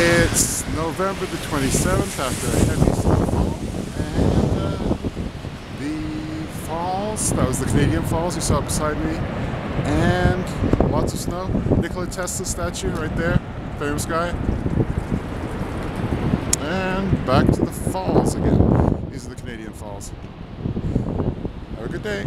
It's November the 27th after a heavy snowfall, and uh, the falls, that was the Canadian Falls you saw beside me, and lots of snow. Nikola Tesla statue right there, famous guy. And back to the falls again. These are the Canadian Falls. Have a good day.